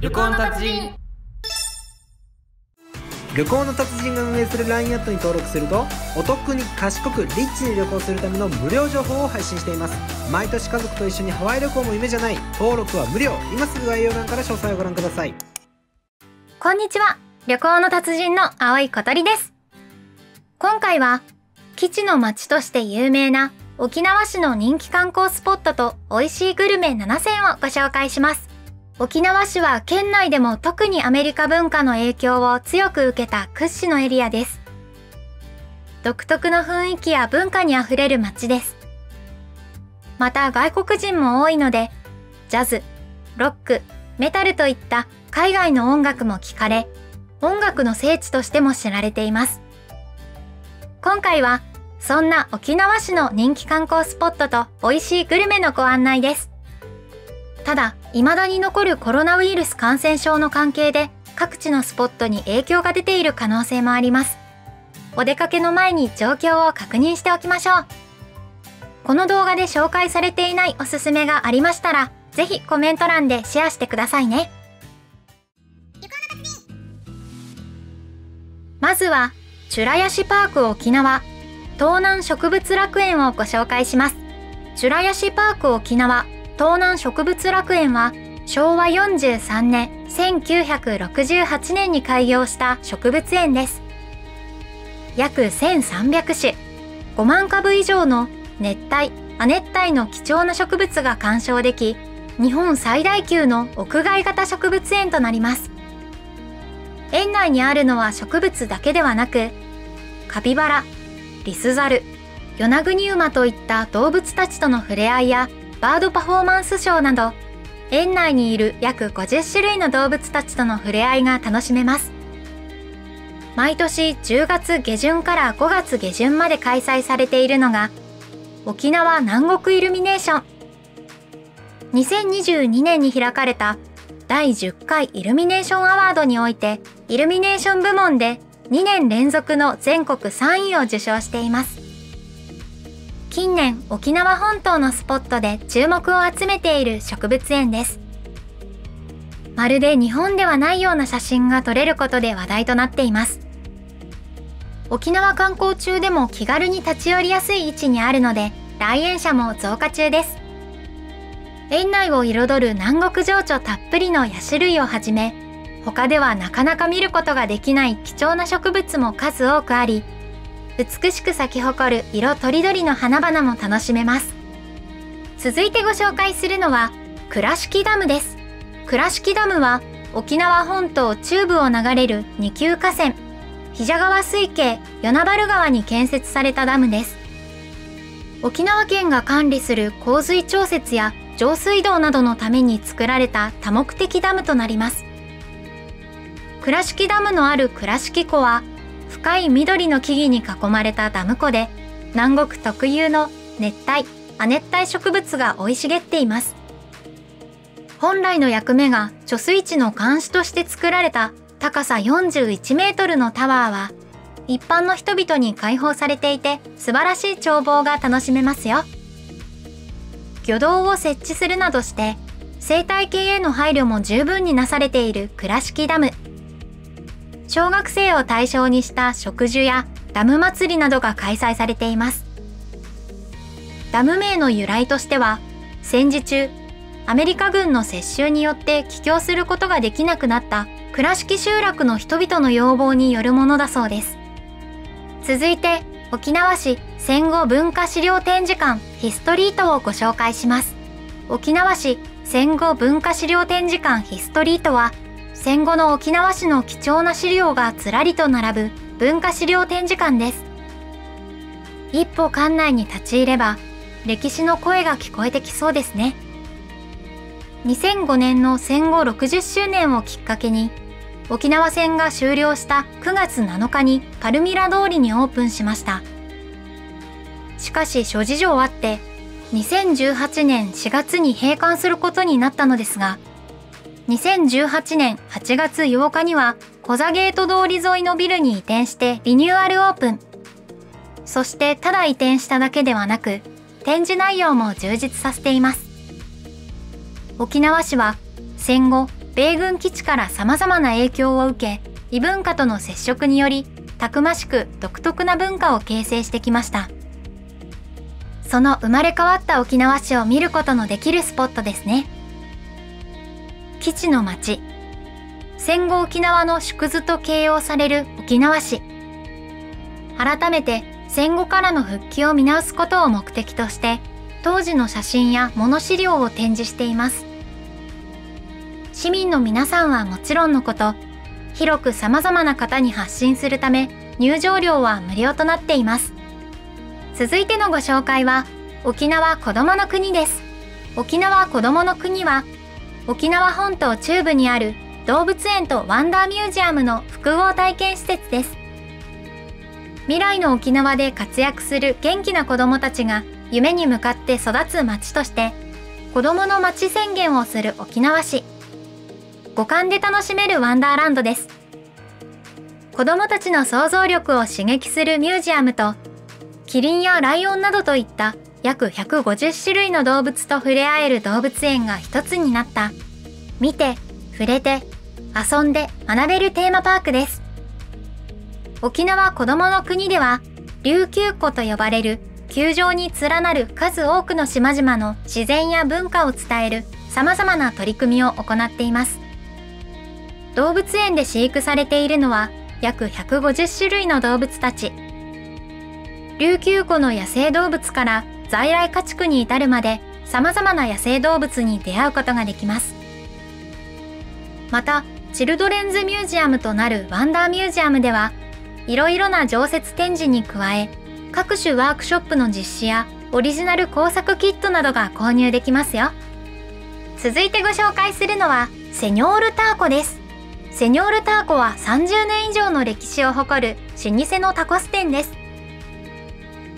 旅行の達人旅行の達人が運営する LINE アットに登録するとお得に賢くリッチに旅行するための無料情報を配信しています毎年家族と一緒にハワイ旅行も夢じゃない登録は無料今すぐ概要欄から詳細をご覧くださいこんにちは。旅行の達人の青井小鳥です。今回は、基地の町として有名な沖縄市の人気観光スポットと美味しいグルメ7選をご紹介します。沖縄市は県内でも特にアメリカ文化の影響を強く受けた屈指のエリアです。独特の雰囲気や文化にあふれる街です。また外国人も多いので、ジャズ、ロック、メタルといった海外の音楽も聴かれ、音楽の聖地としても知られています。今回は、そんな沖縄市の人気観光スポットと美味しいグルメのご案内です。ただ、未だに残るコロナウイルス感染症の関係で、各地のスポットに影響が出ている可能性もあります。お出かけの前に状況を確認しておきましょう。この動画で紹介されていないおすすめがありましたら、ぜひコメント欄でシェアしてくださいね。まずは、チュラヤシパーク沖縄、東南植物楽園をご紹介します。チュラヤシパーク沖縄、東南植物楽園は、昭和43年、1968年に開業した植物園です。約1300種、5万株以上の熱帯、亜熱帯の貴重な植物が鑑賞でき、日本最大級の屋外型植物園となります。園内にあるのは植物だけではなく、カピバラ、リスザル、ヨナグニウマといった動物たちとの触れ合いやバードパフォーマンスショーなど、園内にいる約50種類の動物たちとの触れ合いが楽しめます。毎年10月下旬から5月下旬まで開催されているのが、沖縄南国イルミネーション。2022年に開かれた第10回イルミネーションアワードにおいて、イルミネーション部門で2年連続の全国3位を受賞しています。近年、沖縄本島のスポットで注目を集めている植物園です。まるで日本ではないような写真が撮れることで話題となっています。沖縄観光中でも気軽に立ち寄りやすい位置にあるので、来園者も増加中です。園内を彩る南国情緒たっぷりのヤシ類をはじめ、他ではなかなか見ることができない貴重な植物も数多くあり、美しく咲き誇る色とりどりの花々も楽しめます。続いてご紹介するのは、倉敷ダムです。倉敷ダムは沖縄本島中部を流れる二級河川、比謝川水系与那原川に建設されたダムです。沖縄県が管理する洪水調節や上水道などのために作られた多目的ダムとなります。倉敷ダムのある倉敷湖は深い緑の木々に囲まれたダム湖で南国特有の熱帯、亜熱帯植物が生い茂っています。本来の役目が貯水池の監視として作られた高さ41メートルのタワーは一般の人々に開放されていて素晴らしい眺望が楽しめますよ。魚道を設置するなどして生態系への配慮も十分になされている倉敷ダム。小学生を対象にした植樹やダム祭りなどが開催されています。ダム名の由来としては、戦時中、アメリカ軍の接収によって帰郷することができなくなった倉敷集落の人々の要望によるものだそうです。続いて、沖縄市戦後文化資料展示館ヒストリートをご紹介します。沖縄市戦後文化資料展示館ヒストリートは、戦後の沖縄市の貴重な資料がずらりと並ぶ文化資料展示館です。一歩館内に立ち入れば、歴史の声が聞こえてきそうですね。2005年の戦後60周年をきっかけに、沖縄戦が終了した9月7日にパルミラ通りにオープンしました。しかし諸事情あって、2018年4月に閉館することになったのですが、2018年8月8日には、コザゲート通り沿いのビルに移転してリニューアルオープン。そしてただ移転しただけではなく、展示内容も充実させています。沖縄市は戦後、米軍基地から様々な影響を受け異文化との接触によりたくましく独特な文化を形成してきましたその生まれ変わった沖縄市を見ることのできるスポットですね基地の町戦後沖縄の縮図と形容される沖縄市。改めて戦後からの復帰を見直すことを目的として当時の写真や物資料を展示しています。市民の皆さんはもちろんのこと広く様々な方に発信するため入場料は無料となっています。続いてのご紹介は沖縄こどもの国です。沖縄こどもの国は沖縄本島中部にある動物園とワンダーミュージアムの複合体験施設です。未来の沖縄で活躍する元気な子どもたちが夢に向かって育つ街として子どもの街宣言をする沖縄市。五感で楽しめるワンダーランドです。子どもたちの想像力を刺激するミュージアムとキリンやライオンなどといった約150種類の動物と触れ合える動物園が一つになった。見て触れて遊んで学べるテーマパークです。沖縄こどもの国では琉球湖と呼ばれる球状に連なる数多くの島々の自然や文化を伝える様々な取り組みを行っています。動物園で飼育されているのは約150種類の動物たち。琉球湖の野生動物から在来家畜に至るまで様々な野生動物に出会うことができます。またチルドレンズミュージアムとなるワンダーミュージアムではいろいろな常設展示に加え各種ワークショップの実施やオリジナル工作キットなどが購入できますよ。続いてご紹介するのはセニョールターコです。セニョールターコは30年以上の歴史を誇る老舗のタコス店です。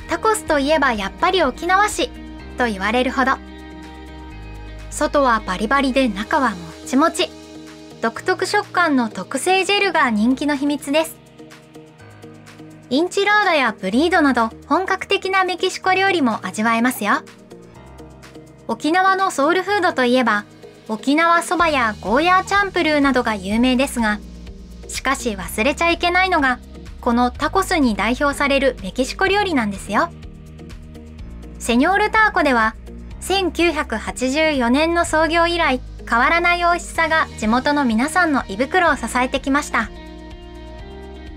タコスといえばやっぱり沖縄市と言われるほど。外はバリバリで中はもっちもち。独特食感の特製ジェルが人気の秘密です。インチロードやブリードなど本格的なメキシコ料理も味わえますよ。沖縄のソウルフードといえば沖縄そばやゴーヤーチャンプルーなどが有名ですがしかし忘れちゃいけないのがこのタコスに代表されるメキシコ料理なんですよ。セニョールターコでは1984年の創業以来変わらない美味しさが地元の皆さんの胃袋を支えてきました。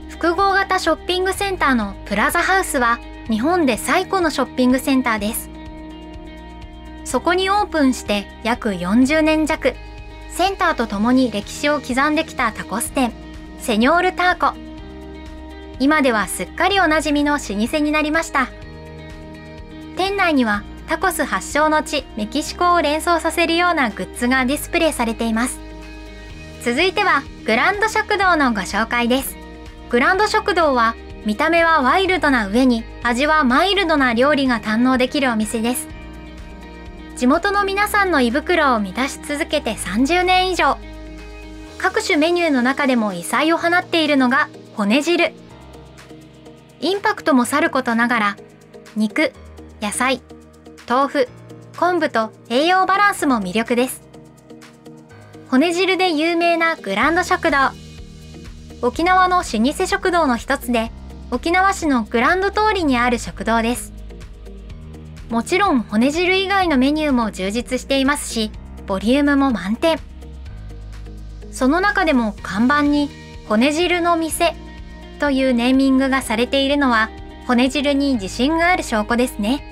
複合型ショッピングセンターのプラザハウスは日本で最古のショッピングセンターです。そこにオープンして約40年弱。センターと共に歴史を刻んできたタコス店セニョールターコ。今ではすっかりおなじみの老舗になりました。店内にはタコス発祥の地メキシコを連想させるようなグッズがディスプレイされています。続いてはグランド食堂のご紹介です。グランド食堂は見た目はワイルドな上に味はマイルドな料理が堪能できるお店です。地元の皆さんの胃袋を満たし続けて30年以上。各種メニューの中でも異彩を放っているのが骨汁。インパクトもさることながら肉野菜豆腐昆布と栄養バランスも魅力です。骨汁で有名なグランド食堂。沖縄の老舗食堂の一つで沖縄市のグランド通りにある食堂です。もちろん骨汁以外のメニューも充実していますしボリュームも満点。その中でも看板に骨汁の店というネーミングがされているのは骨汁に自信がある証拠ですね。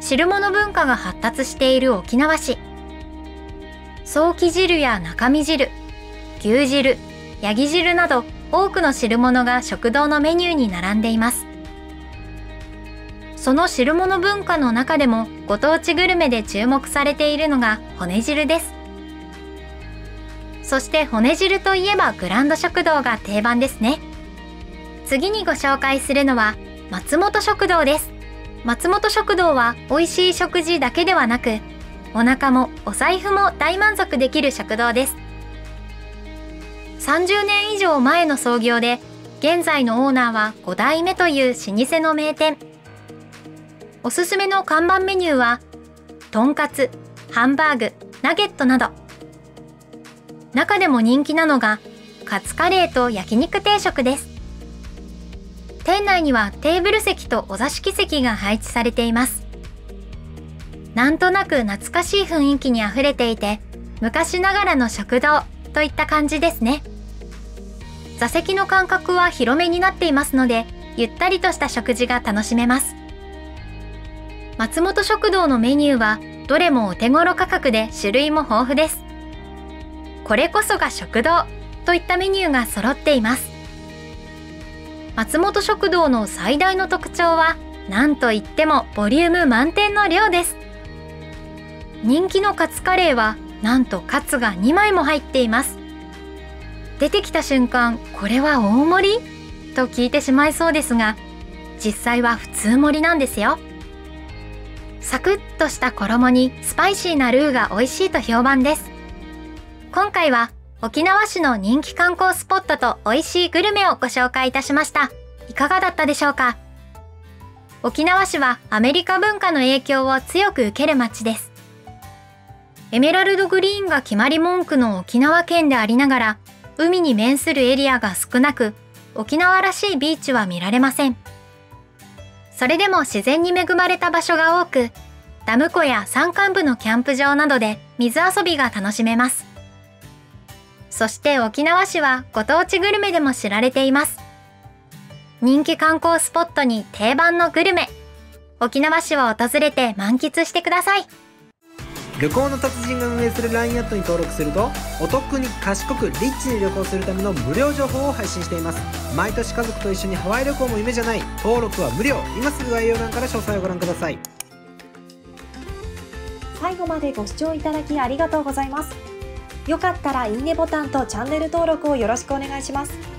汁物文化が発達している沖縄市。早期汁や中身汁牛汁ヤギ汁など多くの汁物が食堂のメニューに並んでいます。その汁物文化の中でもご当地グルメで注目されているのが骨汁です。そして骨汁といえばグランド食堂が定番ですね。次にご紹介するのは松本食堂です。松本食堂は美味しい食事だけではなくお腹もお財布も大満足できる食堂です。30年以上前の創業で現在のオーナーは5代目という老舗の名店。おすすめの看板メニューはとんかつハンバーグナゲットなど。中でも人気なのがカツカレーと焼肉定食です。店内にはテーブル席とお座敷席が配置されています。なんとなく懐かしい雰囲気にあふれていて昔ながらの食堂といった感じですね。座席の間隔は広めになっていますのでゆったりとした食事が楽しめます。松本食堂のメニューはどれもお手頃価格で種類も豊富です。これこそが食堂といったメニューが揃っています。松本食堂の最大の特徴は何といってもボリューム満点の量です。人気のカツカレーはなんとカツが2枚も入っています。出てきた瞬間これは大盛り？と聞いてしまいそうですが実際は普通盛りなんですよ。サクッとした衣にスパイシーなルーが美味しいと評判です。今回は沖縄市の人気観光スポットと美味しいグルメをご紹介いたしました。いかがだったでしょうか？沖縄市はアメリカ文化の影響を強く受ける街です。エメラルドグリーンが決まり文句の沖縄県でありながら海に面するエリアが少なく沖縄らしいビーチは見られません。それでも自然に恵まれた場所が多くダム湖や山間部のキャンプ場などで水遊びが楽しめます。そして沖縄市はご当地グルメでも知られています。人気観光スポットに定番のグルメ。沖縄市を訪れて満喫してください。旅行の達人が運営する LINE アットに登録するとお得に賢くリッチに旅行するための無料情報を配信しています。毎年家族と一緒にハワイ旅行も夢じゃない。登録は無料。今すぐ概要欄から詳細をご覧ください。最後までご視聴いただきありがとうございますよかったらいいねボタンとチャンネル登録をよろしくお願いします。